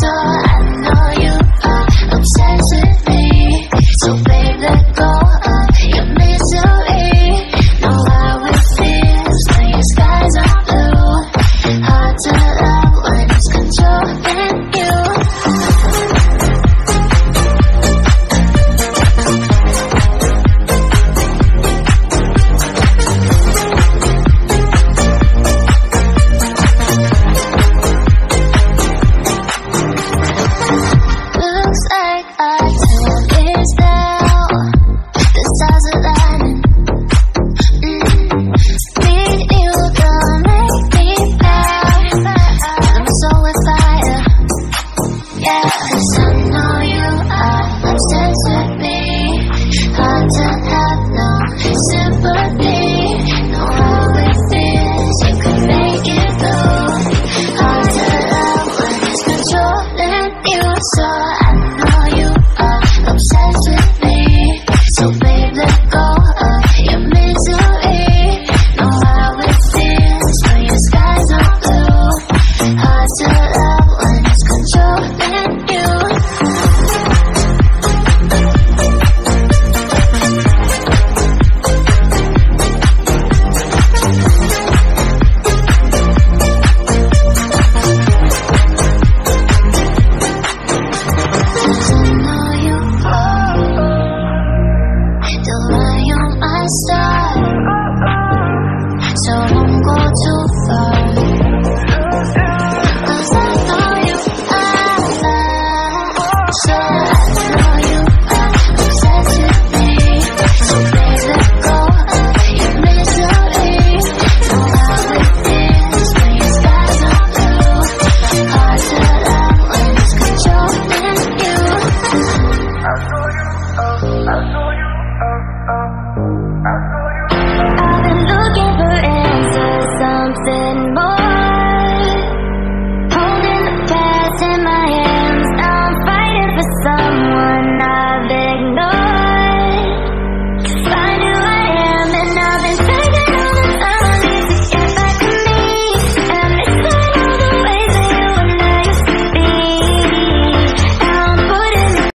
you. saw something more.